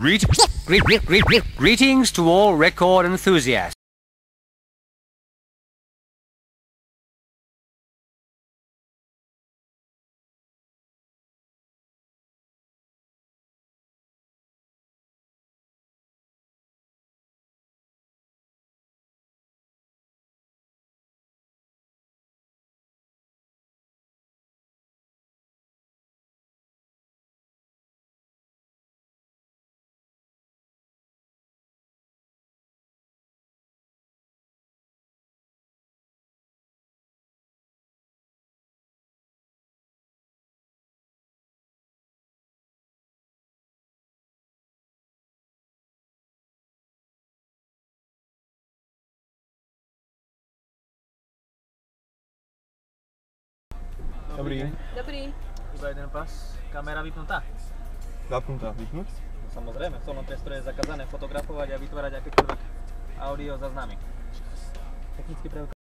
Greet, greet, greet, greet, greet, greetings to all record enthusiasts. Dobrý. Dobrý. Iba jeden pas. Kamera vypnutá. Zapnutá, vypnúť? No, samozrejme, v tomto priestore je zakázané fotografovať a vytvárať akékoľvek audio záznamy. Technický preukaz.